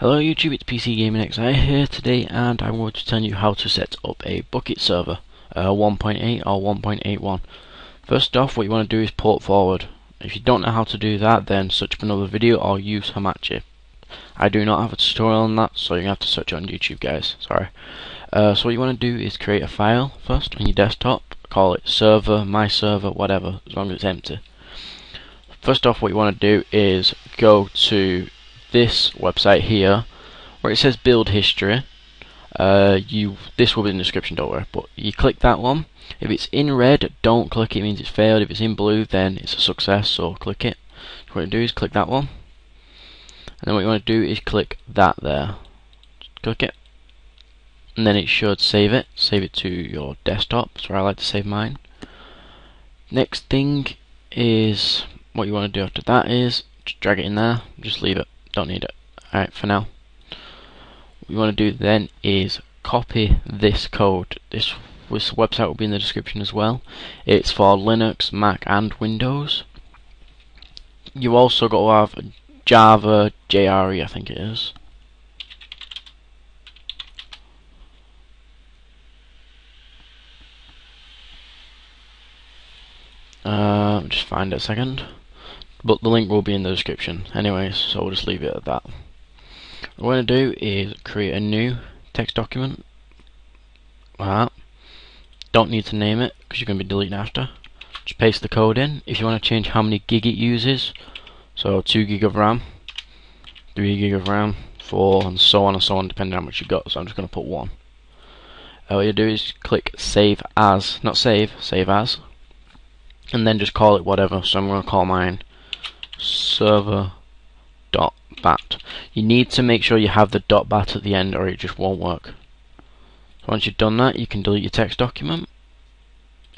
Hello YouTube, it's PC Gaming XI here today and I'm going to tell you how to set up a Bukkit server, uh, 1.8 or 1.81. First off, what you want to do is port forward. If you don't know how to do that, then search up another video or use Hamachi. I do not have a tutorial on that, so you have to search on YouTube guys, sorry. Uh, so what you want to do is create a file first on your desktop, call it server, my server, whatever, as long as it's empty. First off, what you want to do is go to this website here where it says build history uh, you this will be in the description don't worry but you click that one. If it's in red don't click it, means it's failed. If it's in blue then it's a success so click it. What you do is click that one. And then what you want to do is click that there. Click it. And then it should save it. Save it to your desktop. That's where I like to save mine. Next thing is what you want to do after that is just drag it in there. Just leave it don't need it. Alright for now. What you want to do then is copy this code. This this website will be in the description as well. It's for Linux Mac and Windows. You also got to have Java JRE I think it is. Uh, just find it a second but the link will be in the description. Anyway so we'll just leave it at that. What we're going to do is create a new text document. Like that don't need to name it because you're going to be deleting after. Just paste the code in. If you want to change how many gig it uses so 2 gig of RAM 3 gig of RAM 4 and so on and so on depending on how much you've got. So I'm just going to put 1 uh, all you do is click save as. Not save save as. And then just call it whatever. So I'm going to call mine server dot bat. You need to make sure you have the dot bat at the end or it just won't work. Once you've done that, you can delete your text document.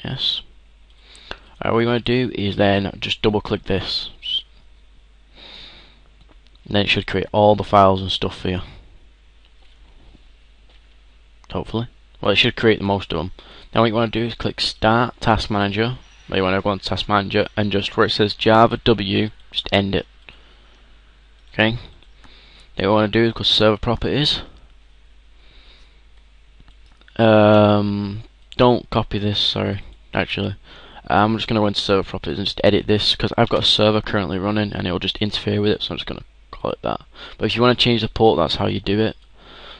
Yes. What you want to do is then just double click this. And then it should create all the files and stuff for you. Hopefully. Well, it should create the most of them. Now what you want to do is click Start Task Manager. But you want to go on Task Manager and just where it says Java W just end it. Okay. Then what I want to do is go to server properties. Um, don't copy this. Sorry, actually. I'm just going to go into server properties and just edit this because I've got a server currently running and it will just interfere with it. So I'm just going to call it that. But if you want to change the port, that's how you do it.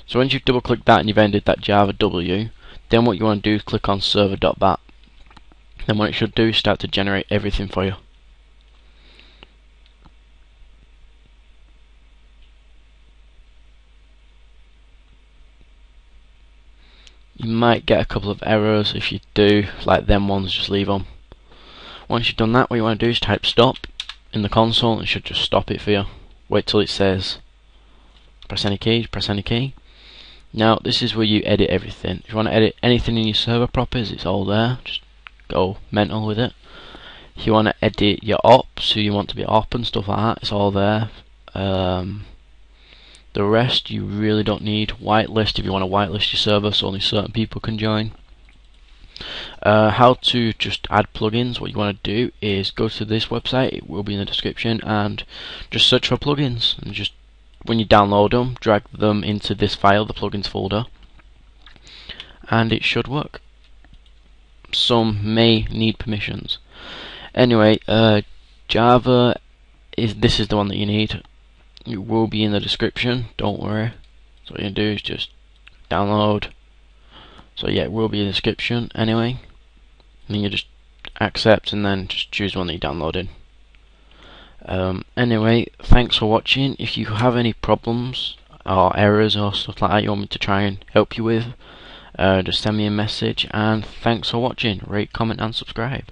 So once you've double clicked that and you've ended that Java W, then what you want to do is click on server.bat. Then what it should do is start to generate everything for you. You might get a couple of errors if you do, like them ones, just leave them. Once you've done that, what you want to do is type stop in the console and it should just stop it for you. Wait till it says press any key, press any key. Now this is where you edit everything. If you want to edit anything in your server properties, it's all there. Just go mental with it. If you want to edit your ops, who you want to be op and stuff like that, it's all there. Um, the rest you really don't need. Whitelist if you want to whitelist your server so only certain people can join. Uh, how to just add plugins, what you want to do is go to this website, it will be in the description, and just search for plugins. And just when you download them, drag them into this file, the plugins folder, and it should work. Some may need permissions. Anyway, uh, Java is this is the one that you need it will be in the description don't worry. So what you do is just download. So yeah it will be in the description anyway. And then you just accept and then just choose one that you downloaded. Um, anyway thanks for watching. If you have any problems or errors or stuff like that you want me to try and help you with uh, just send me a message. And thanks for watching. Rate comment and subscribe